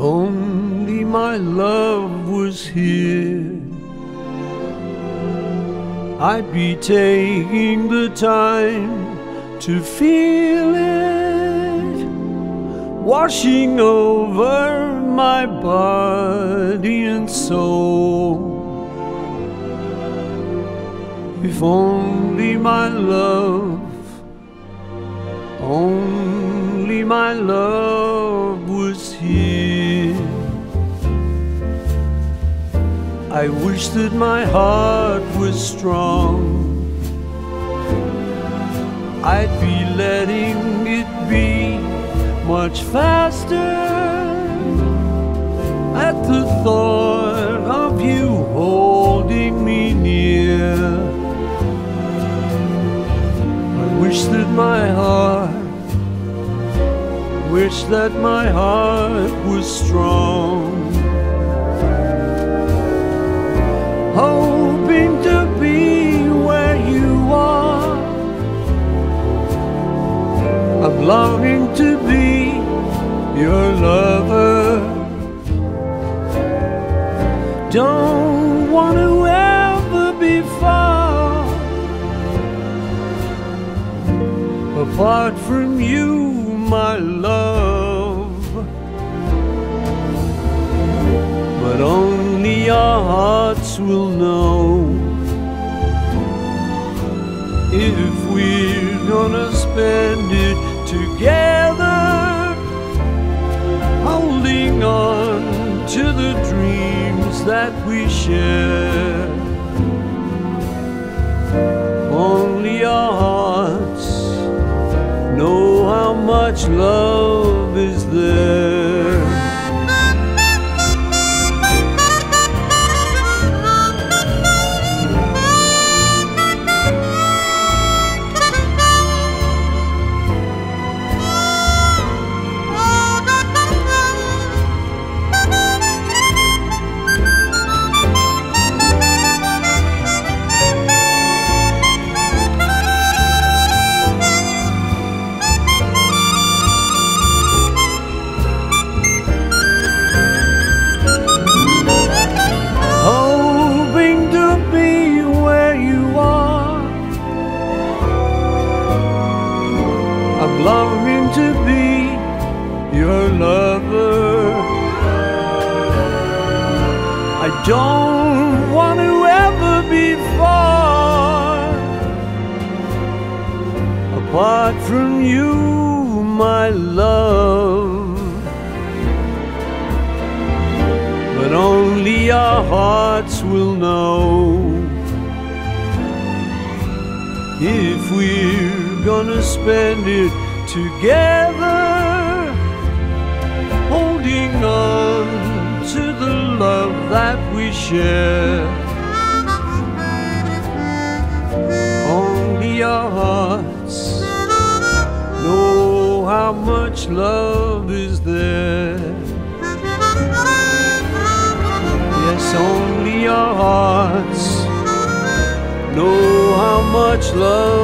only my love was here, I'd be taking the time to feel it washing over my body and soul. If only my love, only my love I wish that my heart was strong. I'd be letting it be much faster at the thought of you holding me near. I wish that my heart, wish that my heart was strong. Hoping to be where you are. I'm longing to be your lover. Don't want to ever be far apart from you, my love. Will know if we're gonna spend it together, holding on to the dreams that we share. Only our hearts know how much love your lover. I don't want to ever be far apart from you, my love. but only our hearts will know if we're gonna spend it together, holding on to the love that we share. Only our hearts know how much love is there. Yes, only our hearts know how much love